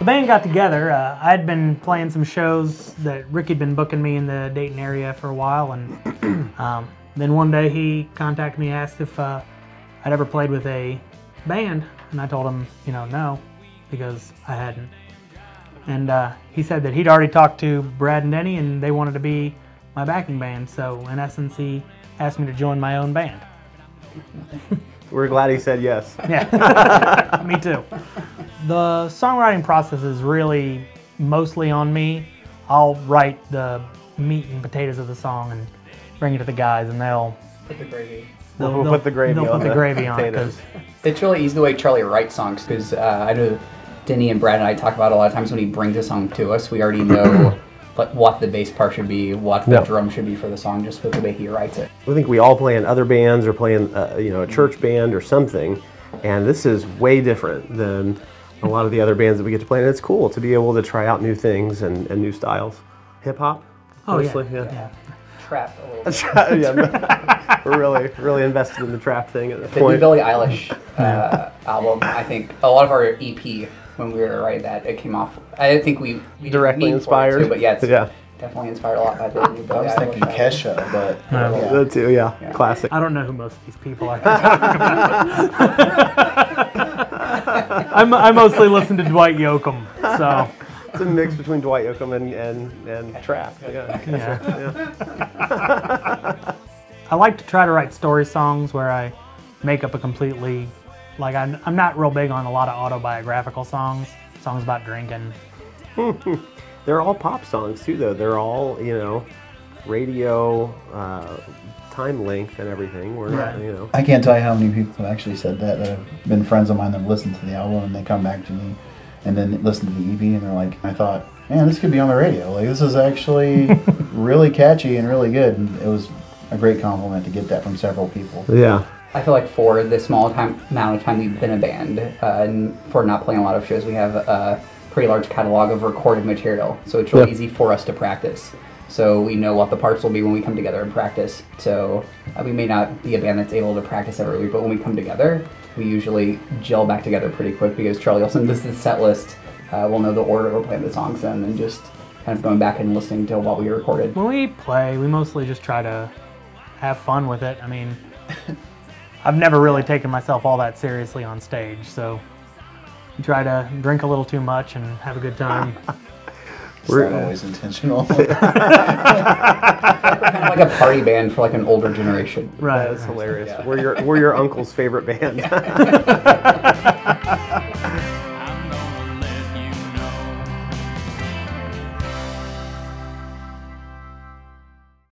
The band got together. Uh, I had been playing some shows that Rick had been booking me in the Dayton area for a while, and um, then one day he contacted me, asked if uh, I'd ever played with a band, and I told him, you know, no, because I hadn't. And uh, he said that he'd already talked to Brad and Denny, and they wanted to be my backing band. So in essence, he asked me to join my own band. We're glad he said yes. Yeah, me too. The songwriting process is really mostly on me. I'll write the meat and potatoes of the song and bring it to the guys, and they'll Put the gravy. they'll, We'll they'll- put the gravy they'll on put the the gravy on it It's really easy the way Charlie writes songs because uh, I know Denny and Brad and I talk about a lot of times when he brings a song to us, we already know what, what the bass part should be, what the Yeah. drum should be for the song, just with the way he writes it. I think we all play in other bands or play in, uh, you know, a church band or something, and this is way different than a lot of the other bands that we get to play. And it's cool to be able to try out new things and, and new styles. Hip hop, Oh yeah, mostly, yeah. Trap a little bit. yeah. We're really, really invested in the trap thing at this The new point. Billie Eilish uh, album, I think a lot of our EP when we were writing that, it came off. I didn't think we, we didn't Directly mean for it inspired. to, but yeah, it's Yeah. definitely inspired a lot by the new I was thinking. Kesha, but No. yeah. That too, yeah. Yeah. Classic. I don't know who most of these people are. I'm, I mostly listen to Dwight Yoakam, so It's a mix between Dwight Yoakam and, and, and trap. Yeah. yeah. I like to try to write story songs where I make up a completely, like I'm, I'm not real big on a lot of autobiographical songs, songs about drinking. They're all pop songs too, though. They're all, you know, radio, uh, time length and everything. We're not, Right. you know. I can't tell you how many people have actually said that that have been friends of mine that have listened to the album and they come back to me and then listen to the EP and they're like, I thought, man, this could be on the radio. Like this is actually really catchy and really good. And it was a great compliment to get that from several people. Yeah. I feel like for the small time amount of time we've been a band, uh, and for not playing a lot of shows, we have a pretty large catalog of recorded material. So it's really Yeah. easy for us to practice. So we know what the parts will be when we come together and practice. So uh, we may not be a band that's able to practice every week, but when we come together, we usually gel back together pretty quick because Charlie will send us the set list. Uh, we'll know the order we're playing the songs in, and just kind of going back and listening to what we recorded. When we play, we mostly just try to have fun with it. I mean, I've never really taken myself all that seriously on stage, so try to drink a little too much and have a good time. It's We're- not always intentional. kind of like a party band for like an older generation. right. That's hilarious. Yeah. We're your we're your uncle's favorite band.